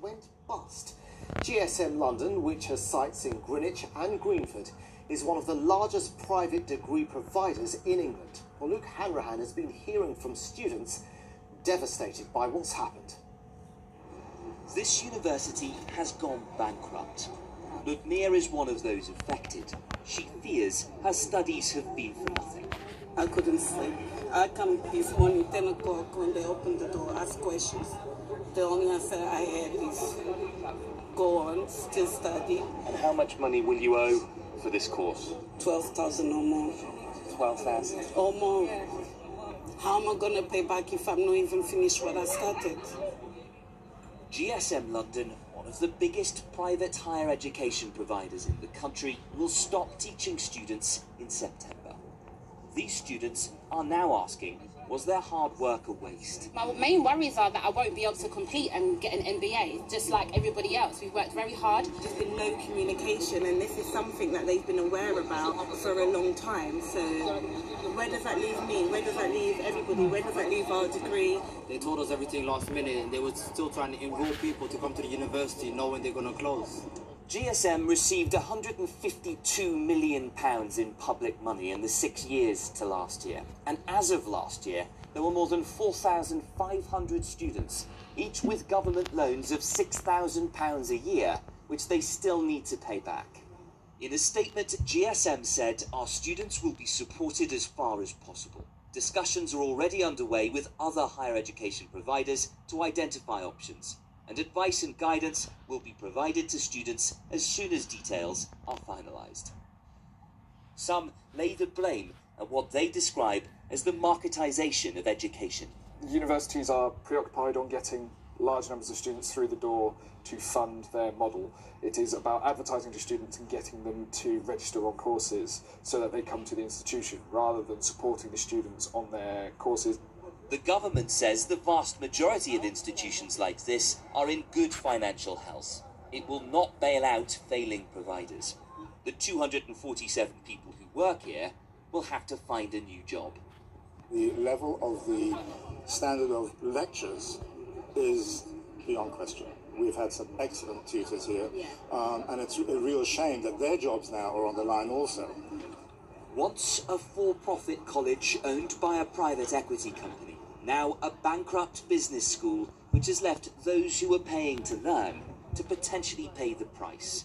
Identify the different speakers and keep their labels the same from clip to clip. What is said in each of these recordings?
Speaker 1: went bust. GSM London, which has sites in Greenwich and Greenford, is one of the largest private degree providers in England. Well, Luke Hanrahan has been hearing from students devastated by what's happened.
Speaker 2: This university has gone bankrupt. Ludmia is one of those affected. She fears her studies have been for nothing.
Speaker 3: I couldn't sleep. I come this morning, 10 o'clock, when they opened the door, ask questions. The only answer I have is go on, still study.
Speaker 4: And how much money will you owe for this course?
Speaker 3: 12,000 or more.
Speaker 4: 12,000.
Speaker 3: Or more. How am I going to pay back if I'm not even finished what I started?
Speaker 2: GSM London, one of the biggest private higher education providers in the country, will stop teaching students in September. These students are now asking, was their hard work a waste?
Speaker 5: My main worries are that I won't be able to compete and get an MBA, just like everybody else. We've worked very hard.
Speaker 3: There's been no communication, and this is something that they've been aware about for a long time. So, where does that leave me? Where does that leave everybody? Where does that leave our degree?
Speaker 6: They told us everything last minute, and they were still trying to enroll people to come to the university, knowing they're going to close.
Speaker 2: GSM received £152 million in public money in the six years to last year. And as of last year, there were more than 4,500 students, each with government loans of £6,000 a year, which they still need to pay back. In a statement, GSM said our students will be supported as far as possible. Discussions are already underway with other higher education providers to identify options and advice and guidance will be provided to students as soon as details are finalised. Some lay the blame at what they describe as the marketisation of education.
Speaker 7: Universities are preoccupied on getting large numbers of students through the door to fund their model. It is about advertising to students and getting them to register on courses so that they come to the institution rather than supporting the students on their courses
Speaker 2: the government says the vast majority of institutions like this are in good financial health. It will not bail out failing providers. The 247 people who work here will have to find a new job.
Speaker 8: The level of the standard of lectures is beyond question. We've had some excellent tutors here, um, and it's a real shame that their jobs now are on the line also.
Speaker 2: Once a for profit college owned by a private equity company now a bankrupt business school which has left those who were paying to learn to potentially pay the price.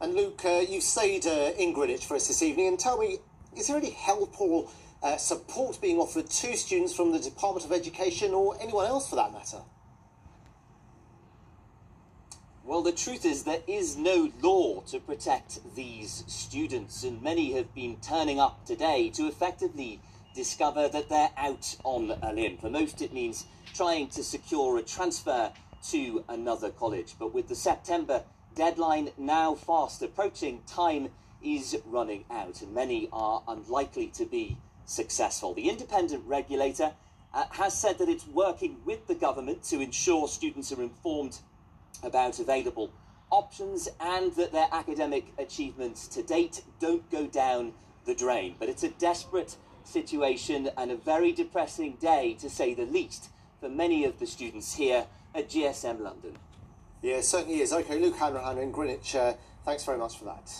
Speaker 1: And Luke, uh, you stayed uh, in Greenwich for us this evening, and tell me, is there any help or uh, support being offered to students from the Department of Education or anyone else for that matter?
Speaker 2: Well, the truth is there is no law to protect these students, and many have been turning up today to effectively discover that they're out on a limb. For most, it means trying to secure a transfer to another college. But with the September deadline now fast approaching, time is running out, and many are unlikely to be successful. The independent regulator uh, has said that it's working with the government to ensure students are informed about available options and that their academic achievements to date don't go down the drain. But it's a desperate situation and a very depressing day, to say the least, for many of the students here at GSM London.
Speaker 1: Yeah, certainly is. Okay, Luke Hanrahan in Greenwich, uh, thanks very much for that.